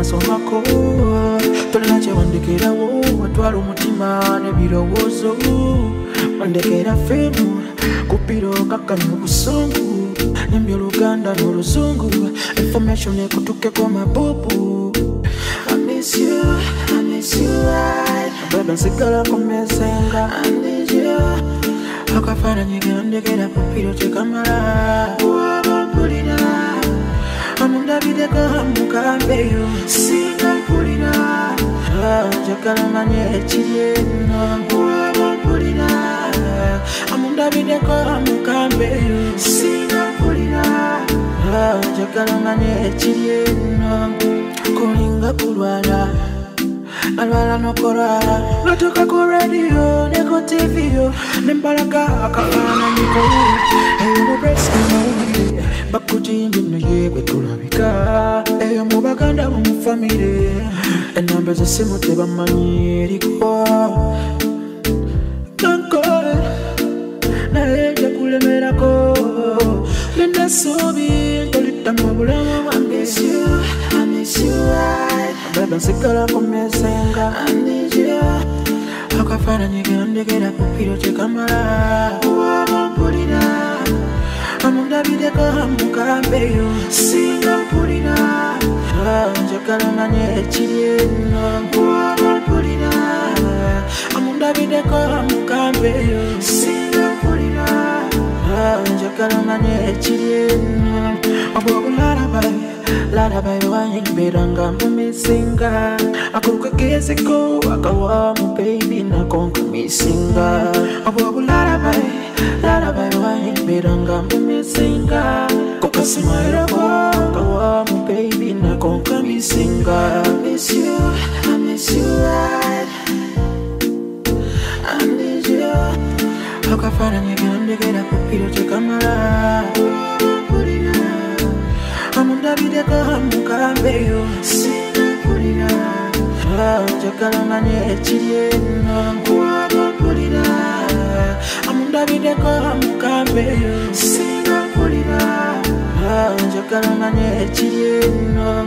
maaso mako tolina kyewandekerawo watwala omutima n'ebirowoozo. Wandekera feemu kupiro kakkanya obusungu nembya oluganda n'oluzungu. Information ekutukeko mabubu. Bebe nsigala kumesenga akafaananyi kandekera kupiro tekamala waba mpulira. Amundabireko mukambeyo singa mpulira njagala manye ekiri eno waba mpulira amundabireko mukambeyo singa mpulira njagala manye ekiri eno kulinga kulwala alwala nokolwala lwatuka ku radio ne ku tiviyo nembalaga akafaananyiko eyo baganda mumufamire enamba zesimu tebamanyi eriko kankole naye jakulemerako nenasuubi ntolita mu bulamu bwange baba nsigala kumesenga akafaananyi gendekera kupiro tekamala wabampulira amundabireko mukambeyo singa mpulira njagala manye ekiri eno wabampulira amundabireko mukambeyo singa mpulira njagala manye ekiri eno obwo obulalabaye lalabaye wanyembera nga mumisinga akukagezeko akawamu baby nakonkamisinga obwo obulalabaye lalabaye wanyembera nga mumisinga kokasimairako akafaananyi gendekera kupiro tekamala amundabireko mukambeyo sinampulira njagala manye ekiri eno wabampulira amundabireko mukambeyo sinampulira njagala manye ekiri eno